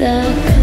the